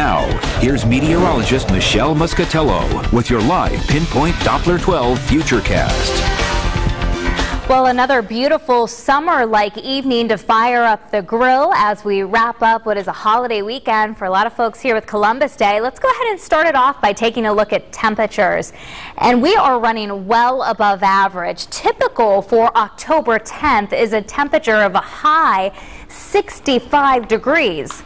Now, here's meteorologist Michelle Muscatello with your live Pinpoint Doppler 12 Futurecast. Well, another beautiful summer-like evening to fire up the grill as we wrap up what is a holiday weekend for a lot of folks here with Columbus Day. Let's go ahead and start it off by taking a look at temperatures. And we are running well above average. Typical for October 10th is a temperature of a high 65 degrees.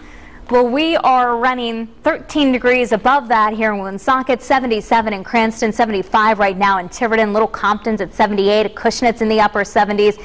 Well, we are running 13 degrees above that here in Woonsocket, 77 in Cranston, 75 right now in Tiverton, Little Compton's at 78, Acushnet's in the upper 70s.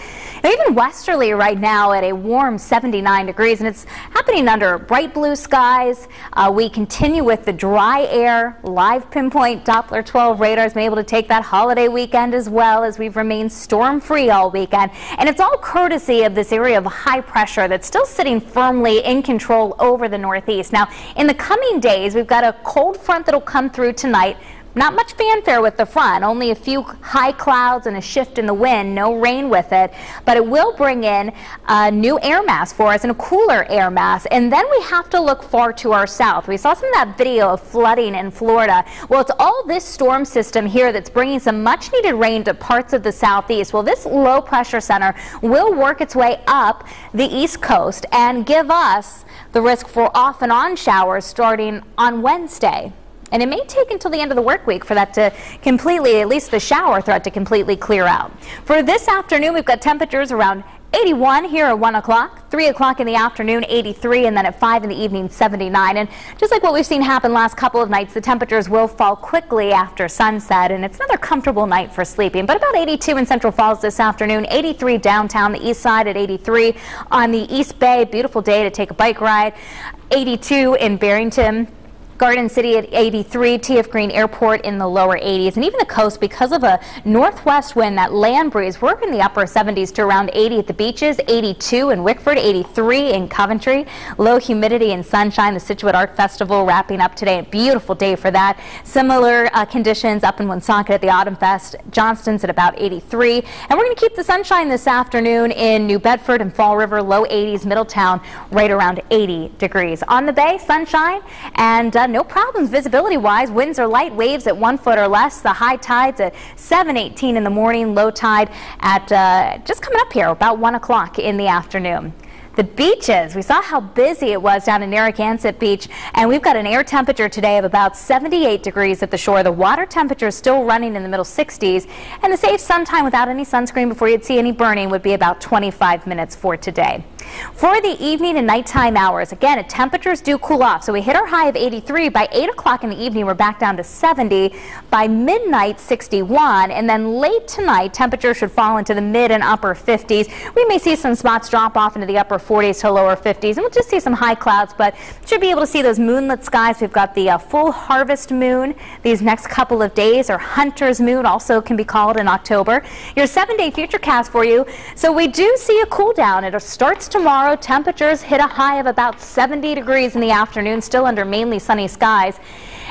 And even westerly right now at a warm 79 degrees, and it's happening under bright blue skies. Uh, we continue with the dry air, live pinpoint Doppler 12 radars, been able to take that holiday weekend as well as we've remained storm-free all weekend. And it's all courtesy of this area of high pressure that's still sitting firmly in control over the northeast. Now, in the coming days, we've got a cold front that'll come through tonight. Not much fanfare with the front, only a few high clouds and a shift in the wind, no rain with it, but it will bring in a new air mass for us and a cooler air mass. And then we have to look far to our south. We saw some of that video of flooding in Florida. Well, it's all this storm system here that's bringing some much needed rain to parts of the southeast. Well, this low pressure center will work its way up the east coast and give us the risk for off and on showers starting on Wednesday. And it may take until the end of the work week for that to completely, at least the shower threat to completely clear out. For this afternoon, we've got temperatures around 81 here at 1 o'clock, 3 o'clock in the afternoon, 83, and then at 5 in the evening, 79. And just like what we've seen happen last couple of nights, the temperatures will fall quickly after sunset, and it's another comfortable night for sleeping. But about 82 in Central Falls this afternoon, 83 downtown, the east side at 83. On the East Bay, beautiful day to take a bike ride. 82 in Barrington. Garden City at 83, TF Green Airport in the lower 80s, and even the coast because of a northwest wind, that land breeze, we're in the upper 70s to around 80 at the beaches, 82 in Wickford, 83 in Coventry, low humidity and sunshine, the Scituate Art Festival wrapping up today, a beautiful day for that. Similar uh, conditions up in Woonsocket at the Autumn Fest, Johnston's at about 83, and we're going to keep the sunshine this afternoon in New Bedford and Fall River, low 80s, Middletown, right around 80 degrees. On the bay, sunshine and uh, no problems visibility wise. Winds are light, waves at one foot or less. The high tides at 7:18 in the morning, low tide at uh, just coming up here about 1 o'clock in the afternoon. The beaches, we saw how busy it was down in Narragansett Beach, and we've got an air temperature today of about 78 degrees at the shore. The water temperature is still running in the middle 60s, and the safe sun time without any sunscreen before you'd see any burning would be about 25 minutes for today. For the evening and nighttime hours, again, temperatures do cool off. So we hit our high of 83. By 8 o'clock in the evening, we're back down to 70. By midnight, 61. And then late tonight, temperatures should fall into the mid and upper 50s. We may see some spots drop off into the upper 40s to lower 50s. And we'll just see some high clouds, but should be able to see those moonlit skies. We've got the uh, full harvest moon these next couple of days, or hunter's moon also can be called in October. Your seven-day futurecast for you. So we do see a cool down. It starts to tomorrow, temperatures hit a high of about 70 degrees in the afternoon, still under mainly sunny skies.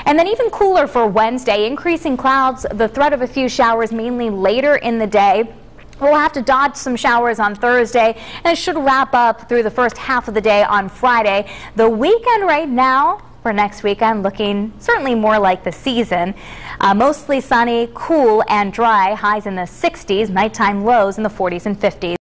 And then even cooler for Wednesday, increasing clouds, the threat of a few showers mainly later in the day. We'll have to dodge some showers on Thursday, and it should wrap up through the first half of the day on Friday. The weekend right now for next weekend looking certainly more like the season. Uh, mostly sunny, cool, and dry. Highs in the 60s, nighttime lows in the 40s and 50s.